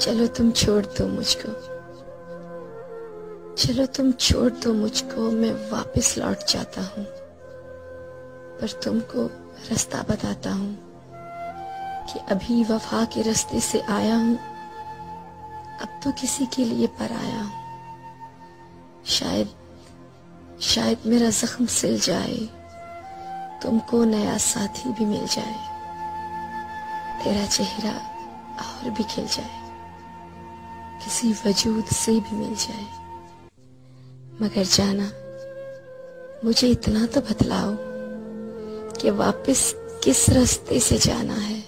चलो तुम छोड़ दो मुझको। चलो तुम छोड़ दो मुझको, मैं वापस लौट जाता हूँ। पर तुमको रास्ता बताता हूँ कि अभी वफा के रास्ते से आया हूँ, अब तो किसी के लिए पर आया हूँ। शायद शायद मेरा जख्म सिल जाए, तुमको नया साथी भी मिल जाए, तेरा चेहरा और भी खिल जाए। किसी वजूद से भी मिल जाए। मगर जाना, मुझे इतना तो बतलाओ कि वापस किस रास्ते से जाना है,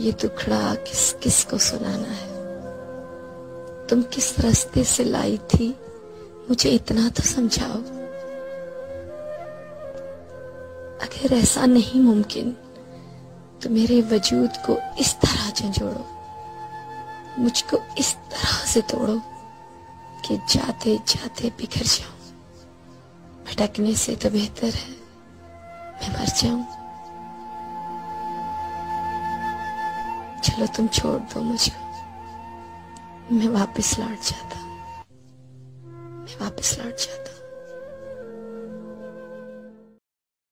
ये दुखड़ा किस किस को सुनाना है। तुम किस रास्ते से लाई थी, मुझे इतना तो समझाओ। अगर ऐसा नहीं मुमकिन तो मेरे वजूद को इस तरह झंझोड़ो मुझको इस तरह से तोड़ो कि जाते जाते बिखर जाऊँ। भटकने से तो बेहतर है मैं मर जाऊँ। चलो तुम छोड़ दो मुझको। मैं वापस लौट जाता। मैं वापस लौट जाता।